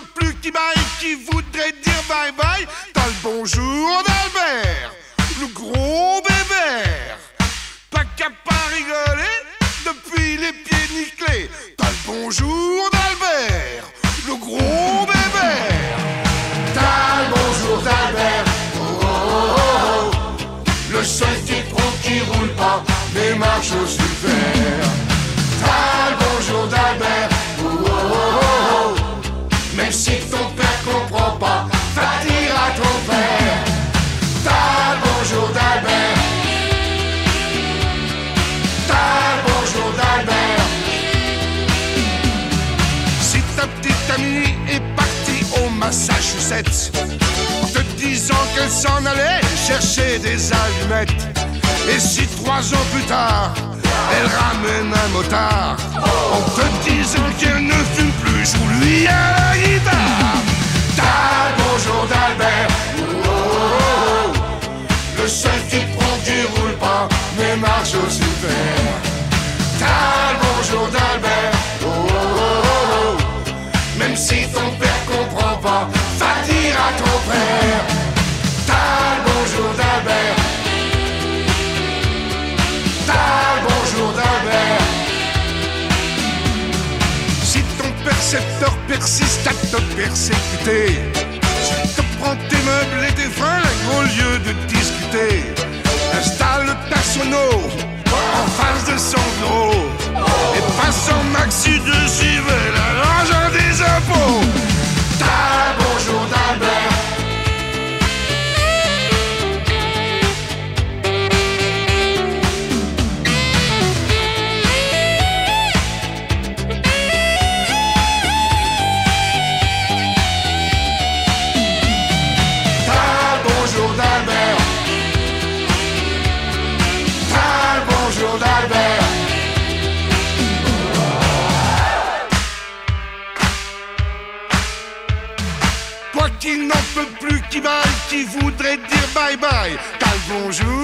peut plus, qui baille, qui voudrait dire bye bye. T'as le bonjour d'Albert, le gros bébert. Pas qu'à pas rigoler depuis les pieds nickelés. T'as le bonjour d'Albert, le gros bébert. T'as le bonjour d'Albert, oh, oh, oh, oh. le seul citron qui roule pas, mais marche au super. T'as le bonjour d'Albert, En te disant qu'elle s'en allait chercher des allumettes, et si trois ans plus tard, elle ramène un motard, en te disant qu'elle ne fume plus, joue-lui à la bonjour d'Albert. T'as bonjour d'Albert. Si ton percepteur persiste à te persécuter, s'il te prend tes meubles et tes fringues au lieu de discuter, installe ta sono en face de son bureau et passe en maxi dessus vers qui n'en peux plus, qui baille, qui voudrait dire bye bye. T'as le bonjour.